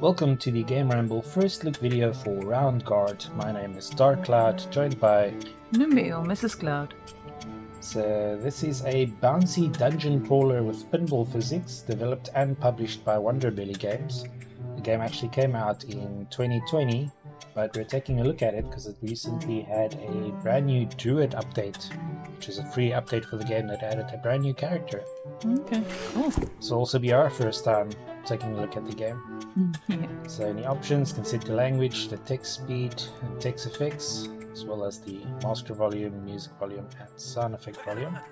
Welcome to the GAMERamble first look video for Roundguard. My name is Dark Cloud, joined by Numbi or Mrs. Cloud. So this is a bouncy dungeon crawler with pinball physics, developed and published by Wonderbelly Games. The game actually came out in 2020, but we're taking a look at it because it recently had a brand new Druid update, which is a free update for the game that added a brand new character. Okay, cool. This will also be our first time taking a look at the game. Yeah. So any options can set the language, the text speed, and text effects, as well as the master volume, music volume, and sound effect volume.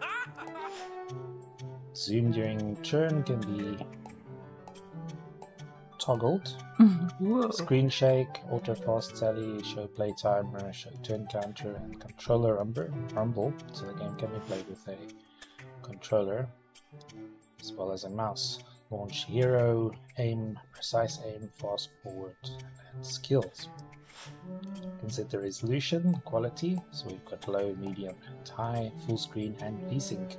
Zoom during turn can be toggled. Mm-hmm. Screen shake, auto fast tally, show play timer, show turn counter, and controller rumble. rumble. So the game can be played with a controller as well as a mouse. Launch hero, aim, precise aim, fast forward, and skills. You can set the resolution, quality, so we've got low, medium, and high, full screen, and VSync.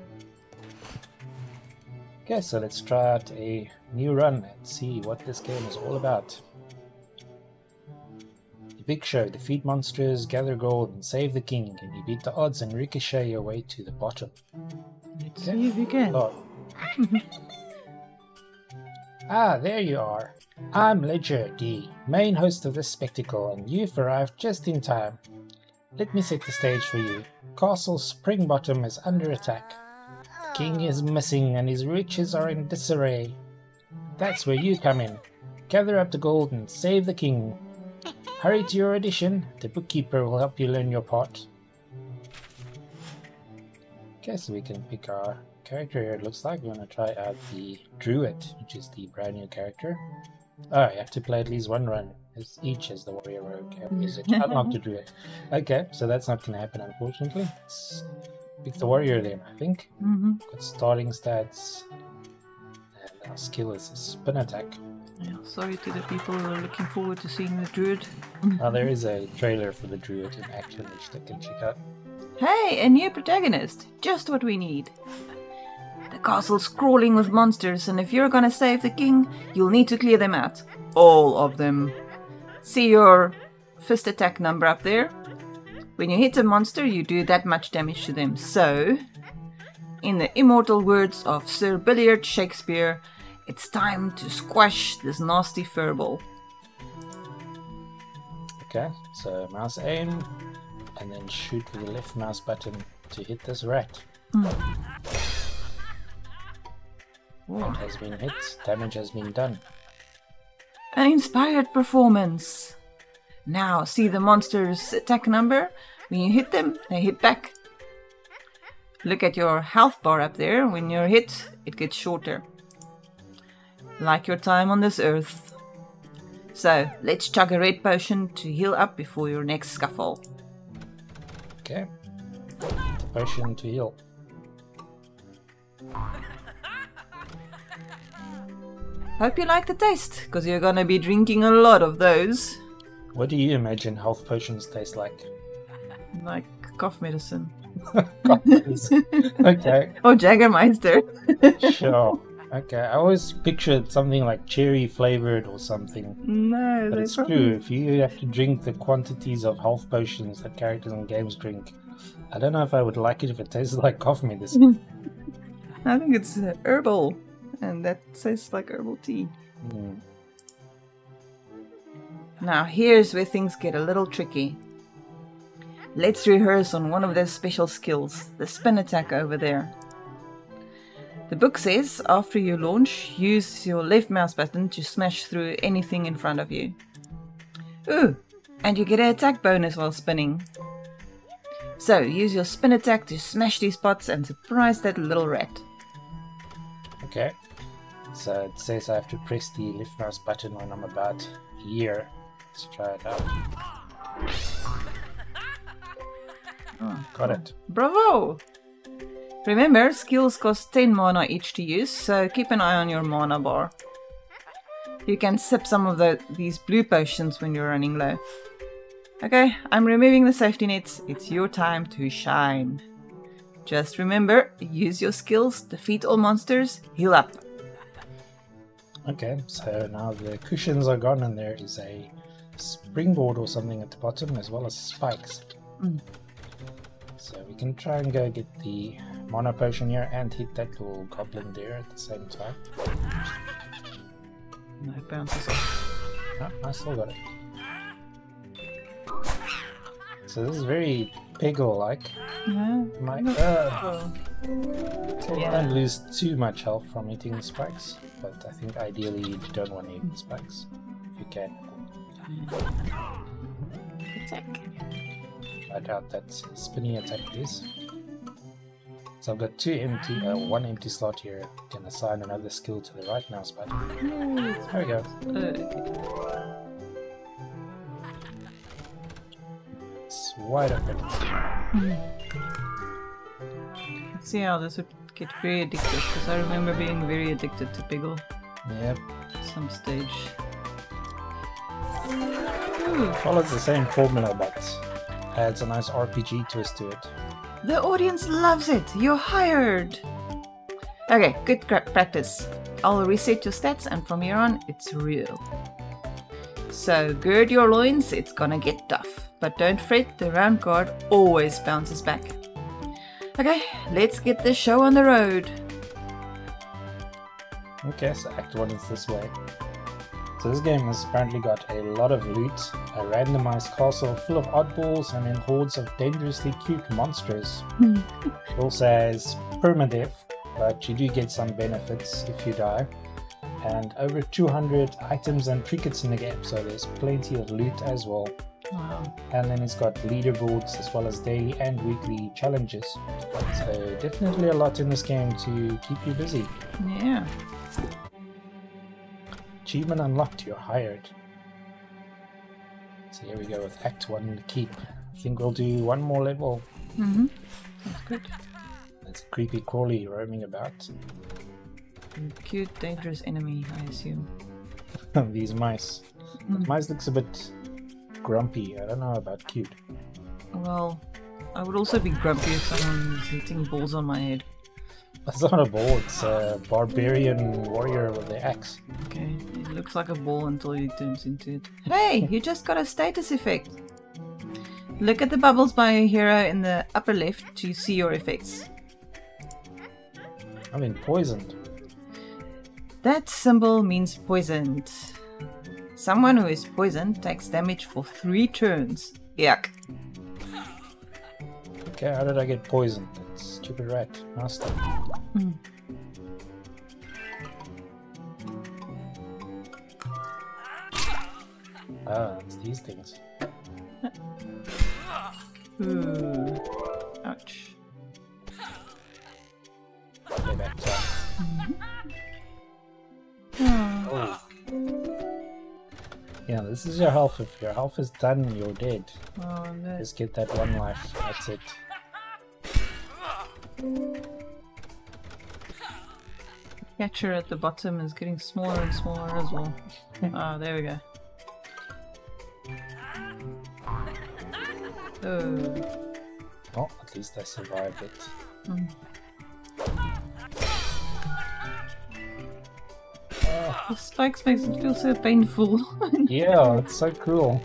Okay, so let's try out a new run and see what this game is all about. The Big Show, defeat monsters, gather gold, and save the king. Can you beat the odds and ricochet your way to the bottom? Let's see if you can. Oh. ah, there you are. I'm Ledger, the main host of this spectacle, and you've arrived just in time. Let me set the stage for you. Castle Springbottom is under attack. The king is missing and his riches are in disarray. That's where you come in. Gather up the gold and save the king. Hurry to your audition. The bookkeeper will help you learn your part. So we can pick our character here. It looks like we're gonna try out the Druid, which is the brand new character. Oh, you have to play at least one run. It's each as the warrior rogue. It unlock the Druid? Okay, so that's not gonna happen unfortunately. Let's pick the warrior then, I think. Mm-hmm. Got starting stats. And our skill is spin attack. Yeah, sorry to the people who are looking forward to seeing the druid. Now there is a trailer for the Druid in action which they can check out. Hey, a new protagonist. Just what we need. The castle's crawling with monsters, and if you're gonna save the king, you'll need to clear them out. All of them. See your fist attack number up there? When you hit a monster, you do that much damage to them. So, in the immortal words of Sir Billiard Shakespeare, it's time to squash this nasty furball. Okay, so mouse aim, and then shoot with the left mouse button to hit this rat. Hmm. Rat has been hit, damage has been done. An inspired performance. Now, see the monster's attack number? When you hit them, they hit back. Look at your health bar up there. When you're hit, it gets shorter. Like your time on this earth. So, let's chug a red potion to heal up before your next scuffle. Okay. Potion to heal. Hope you like the taste, because you're gonna be drinking a lot of those. What do you imagine health potions taste like? Like cough medicine. okay, Or Jägermeister. sure. Okay, I always pictured something like cherry flavored or something. no, But it's probably- true, if you have to drink the quantities of health potions that characters in games drink, I don't know if I would like it if it tasted like cough medicine. I think it's herbal, and that tastes like herbal tea. Hmm. Now, here's where things get a little tricky. Let's rehearse on one of their special skills, the spin attack over there. The book says after you launch, use your left mouse button to smash through anything in front of you. Ooh, and you get an attack bonus while spinning. So, use your spin attack to smash these pots and surprise that little rat. Okay. So it says I have to press the left mouse button when I'm about here. Let's try it out. Oh, Got it. Bravo! Remember, skills cost 10 mana each to use, so keep an eye on your mana bar. You can sip some of the, these blue potions when you're running low. Okay, I'm removing the safety nets. It's your time to shine. Just remember, use your skills, defeat all monsters, heal up. Okay, so now the cushions are gone and there is a springboard or something at the bottom as well as spikes. Mm. So we can try and go get the mana potion here and hit that little goblin there at the same time. No bounces. Oh, I still got it. So this is very Peggle-like. Yeah. My, uh, So I Yeah. don't lose too much health from eating spikes, but I think ideally you don't want to the spikes if you can. Attack. I doubt that spinning attack is. So I've got two empty, uh, one empty slot here. Can assign another skill to the right mouse button. There we go. Okay. It's wide open. See how this would get very addictive because I remember being very addicted to Peggle Yep. some stage. Ooh, Follows the same formula, but adds a nice RPG twist to it. the audience loves it. You're hired. Okay, good practice. I'll reset your stats, and from here on, it's real. So gird your loins. It's gonna get tough, but don't fret. The round guard always bounces back. Okay, let's get this show on the road. Okay, so Act 1 is this way. So this game has apparently got a lot of loot, a randomized castle full of oddballs, and then hordes of dangerously cute monsters. It also has permadeath, but you do get some benefits if you die. And over 200 items and trinkets in the game, so there's plenty of loot as well. Wow. And then it's got leaderboards as well as daily and weekly challenges. So definitely a lot in this game to keep you busy. Yeah. Achievement unlocked, you're hired. So here we go with Act 1 the keep. I think we'll do one more level. Mm-hmm. That's good. There's a creepy crawly roaming about. Cute, dangerous enemy, I assume. These mice. Mm. Mice looks a bit grumpy. I don't know about cute. Well, I would also be grumpy if someone was hitting balls on my head. That's not a ball, it's a barbarian warrior with the axe. Okay, it looks like a ball until he turns into it. Hey, you just got a status effect. Look at the bubbles by your hero in the upper left to see your effects. I mean, poisoned. That symbol means poisoned. Someone who is poisoned takes damage for three turns. Yuck. Okay, how did I get poisoned? That stupid rat. Master. Hmm. Ah, it's these things. Ooh. Ouch. Okay, back to hmm. Oh. Oh. Yeah, this is your health. If your health is done, you're dead. Oh, no. Just get that one life. That's it. Catcher at the bottom is getting smaller and smaller as well. Ah, there we go. Oh. Oh, at least I survived it. Mm. The spikes makes it feel so painful. Yeah, it's so cool.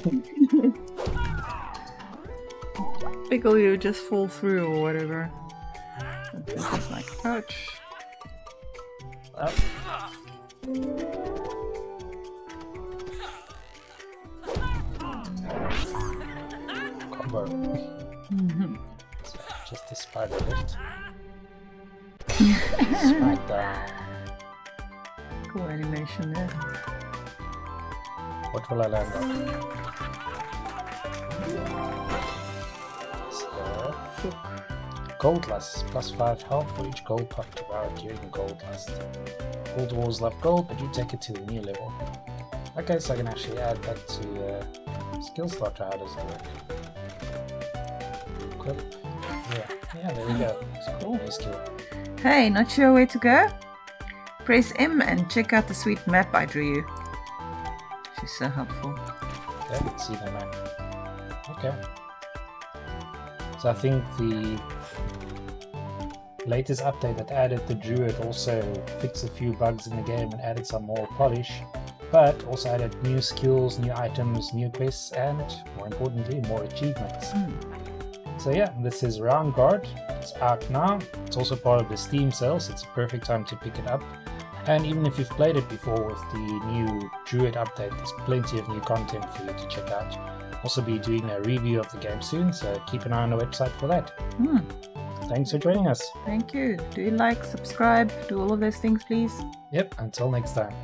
Peggle you just fall through or whatever. Just like, ouch. Oh. Combo. Mhm. Just a spider left. Smackdown. Cool animation there. What will I land on? So, Gold Lust, plus 5 health for each gold puck devoured during Gold Lust. All dwarves love gold, but you take it to the new level. Okay, so I can actually add that to uh, skill slot. How does it work? Equip. Yeah, yeah, there we go. It's cool. Skill. Hey, not sure where to go? Press M and check out the sweet map I drew you. She's so helpful. Okay, let's see the map. Okay. So I think the latest update that added the Druid also fixed a few bugs in the game and added some more polish, but also added new skills, new items, new quests, and more importantly, more achievements. Mm. So yeah, this is Roundguard. It's out now. It's also part of the Steam sales. It's a perfect time to pick it up. And even if you've played it before with the new Druid update, there's plenty of new content for you to check out. Also be doing a review of the game soon, so keep an eye on the website for that. Hmm. Thanks for joining us. Thank you. Do you like, subscribe, do all of those things, please? Yep, until next time.